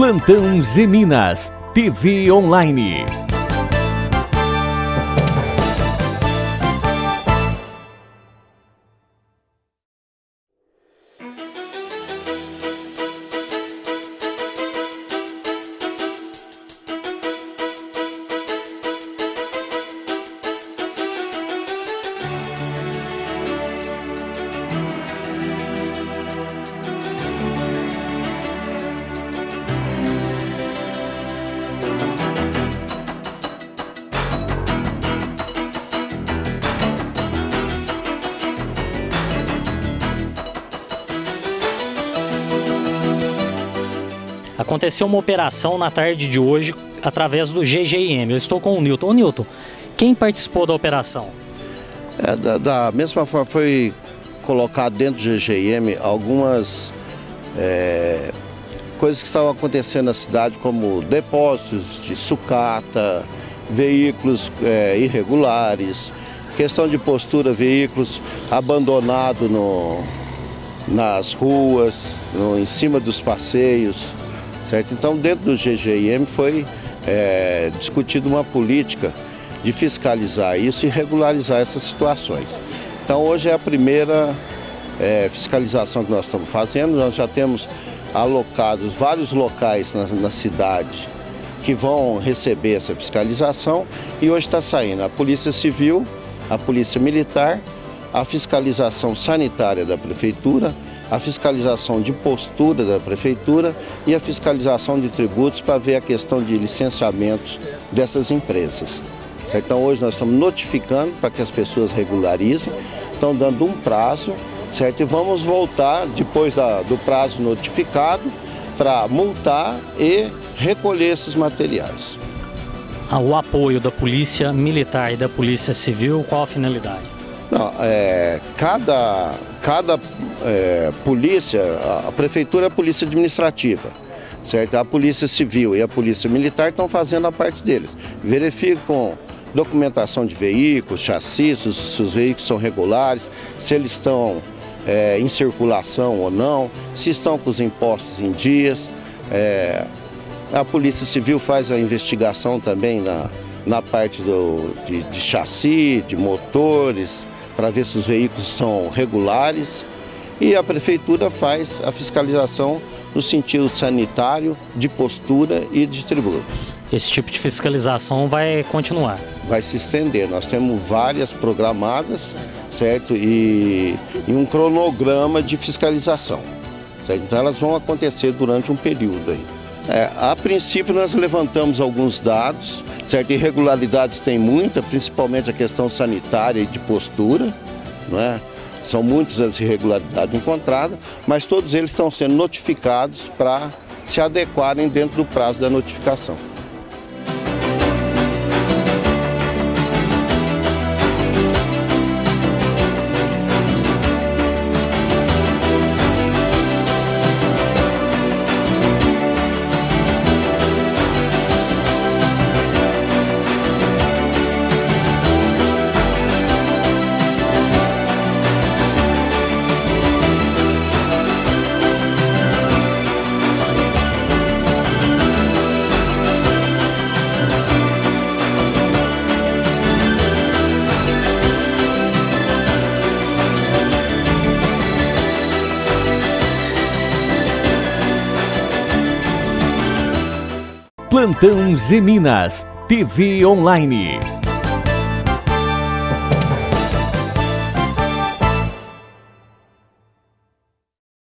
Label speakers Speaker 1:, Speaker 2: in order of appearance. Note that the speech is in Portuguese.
Speaker 1: Plantão Geminas, TV Online.
Speaker 2: Aconteceu uma operação na tarde de hoje através do GGIM. Eu estou com o Newton. Ô Newton, quem participou da operação?
Speaker 3: É, da, da, mesma forma, foi colocado dentro do GGIM algumas é, coisas que estavam acontecendo na cidade, como depósitos de sucata, veículos é, irregulares, questão de postura, veículos abandonados nas ruas, no, em cima dos passeios certo? Então, dentro do GGIM foi é, discutido uma política de fiscalizar isso e regularizar essas situações. Então, hoje é a primeira é, fiscalização que nós estamos fazendo, nós já temos alocados vários locais na, na cidade que vão receber essa fiscalização e hoje está saindo a Polícia Civil, a Polícia Militar, a fiscalização sanitária da Prefeitura, a fiscalização de postura da prefeitura e a fiscalização de tributos para ver a questão de licenciamento dessas empresas. Então hoje nós estamos notificando para que as pessoas regularizem, estão dando um prazo, certo? E vamos voltar depois da, do prazo notificado para multar e recolher esses materiais.
Speaker 2: Ah, o apoio da Polícia Militar e da Polícia Civil, qual a finalidade?
Speaker 3: Não, é, cada cada é, polícia, a prefeitura é a polícia administrativa, certo? A polícia civil e a polícia militar estão fazendo a parte deles. Verificam documentação de veículos, chassis, se os veículos são regulares, se eles estão é, em circulação ou não, se estão com os impostos em dias. É, a Polícia Civil faz a investigação também na, na parte do, de, de chassi, de motores, para ver se os veículos são regulares e a prefeitura faz a fiscalização no sentido sanitário, de postura e de tributos.
Speaker 2: Esse tipo de fiscalização vai continuar?
Speaker 3: Vai se estender. Nós temos várias programadas, certo? E, e um cronograma de fiscalização. Certo? Então elas vão acontecer durante um período aí. É, a princípio nós levantamos alguns dados, certo? Irregularidades tem muita, principalmente a questão sanitária e de postura, não é? São muitas as irregularidades encontradas, mas todos eles estão sendo notificados para se adequarem dentro do prazo da notificação.
Speaker 1: Plantão Geminas, TV Online.